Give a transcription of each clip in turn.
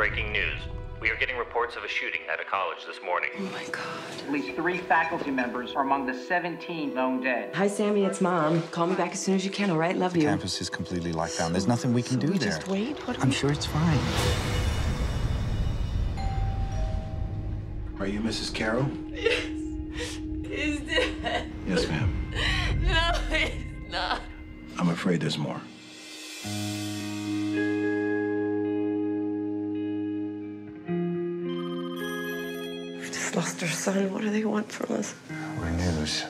breaking news. We are getting reports of a shooting at a college this morning. Oh my God. At least three faculty members are among the 17 known dead. Hi, Sammy. It's Mom. Call me back as soon as you can, all right? Love you. The campus is completely locked down. There's nothing we can do we there. just wait? What I'm we- sure it's fine. Are you Mrs. Carroll? Yes. Is it? Yes, ma'am. No, it's not. I'm afraid there's more. Just lost our son. What do they want from us? What news?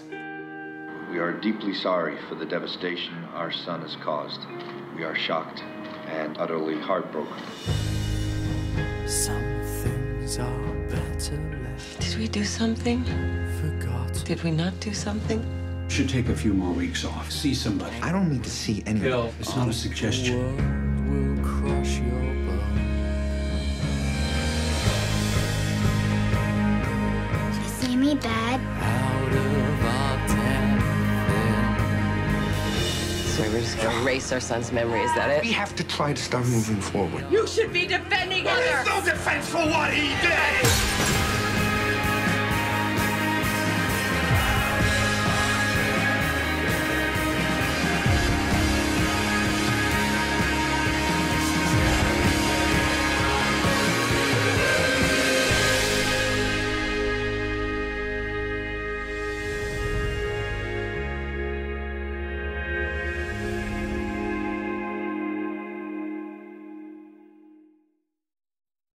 We are deeply sorry for the devastation our son has caused. We are shocked and utterly heartbroken. Some things are better left Did we do something? forgotten. Did we not do something? Should take a few more weeks off. See somebody. I don't need to see anyone. Bill, it's not a suggestion. Is Sammy bad? Out of our So we're just gonna erase our son's memory. Is that it? We have to try to start moving forward. You should be defending Heather. No defense for what he did!